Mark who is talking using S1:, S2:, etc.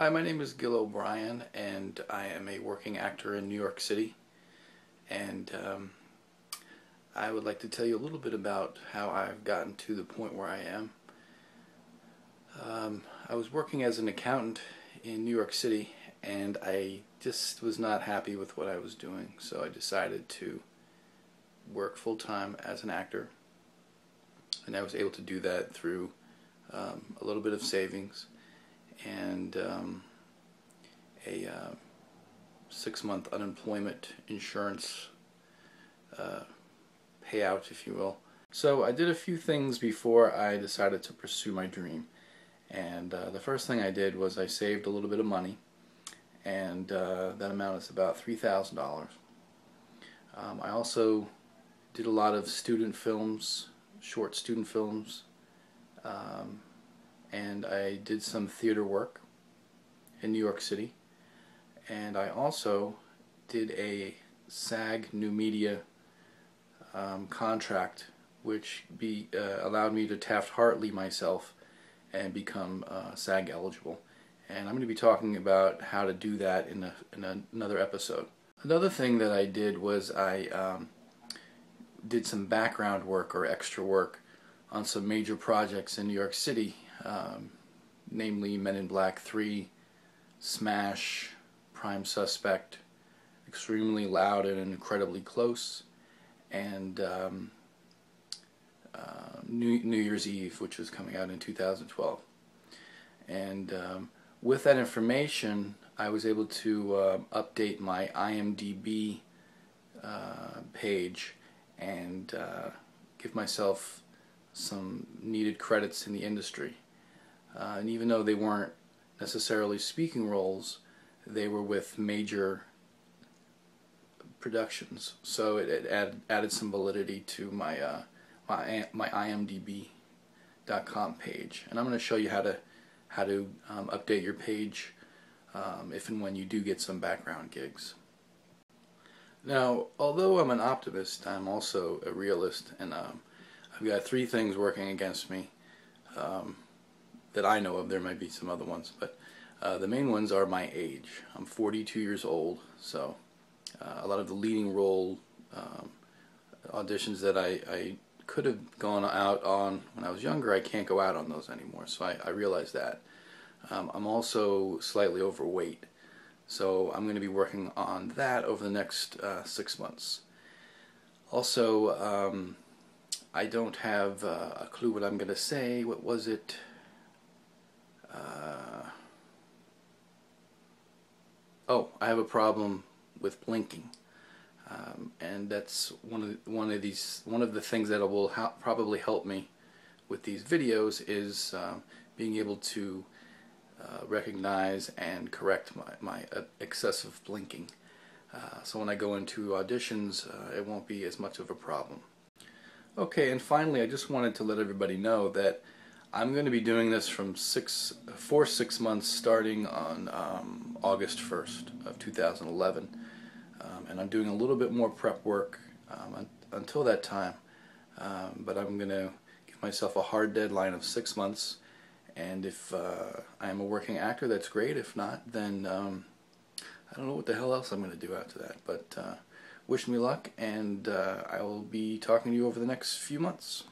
S1: Hi, my name is Gil O'Brien, and I am a working actor in New York City. And um, I would like to tell you a little bit about how I've gotten to the point where I am. Um, I was working as an accountant in New York City, and I just was not happy with what I was doing, so I decided to work full-time as an actor. And I was able to do that through um, a little bit of savings and um, a uh, six-month unemployment insurance uh, payout, if you will. So I did a few things before I decided to pursue my dream. And uh, the first thing I did was I saved a little bit of money, and uh, that amount is about $3,000. Um, I also did a lot of student films, short student films, um, and I did some theater work in New York City and I also did a SAG New Media um, contract which be uh, allowed me to Taft-Hartley myself and become uh, SAG eligible and I'm going to be talking about how to do that in, a, in a, another episode. Another thing that I did was I um, did some background work or extra work on some major projects in New York City um, namely Men in Black 3, Smash, Prime Suspect, Extremely Loud and Incredibly Close, and um, uh, New, New, Year's Eve, which was coming out in 2012. And um, with that information, I was able to uh, update my IMDb uh, page and uh, give myself some needed credits in the industry. Uh, and even though they weren't necessarily speaking roles, they were with major productions. So it, it add, added some validity to my uh, my my IMDb.com page, and I'm going to show you how to how to um, update your page um, if and when you do get some background gigs. Now, although I'm an optimist, I'm also a realist, and um, I've got three things working against me. Um, that I know of. There might be some other ones, but uh, the main ones are my age. I'm 42 years old, so uh, a lot of the leading role um, auditions that I, I, could have gone out on when I was younger, I can't go out on those anymore, so I, I realize that. Um, I'm also slightly overweight, so I'm going to be working on that over the next uh, six months. Also, um, I don't have uh, a clue what I'm going to say. What was it? Oh, I have a problem with blinking. Um, and that's one of the, one of these one of the things that will probably help me with these videos is um, being able to uh, recognize and correct my, my uh, excessive blinking. Uh, so when I go into auditions, uh, it won't be as much of a problem. Okay, and finally, I just wanted to let everybody know that I'm going to be doing this from six, for six months starting on um, August 1st of 2011. Um, and I'm doing a little bit more prep work um, un until that time. Um, but I'm going to give myself a hard deadline of six months. And if uh, I am a working actor, that's great. If not, then um, I don't know what the hell else I'm going to do after that. But uh, wish me luck, and uh, I will be talking to you over the next few months.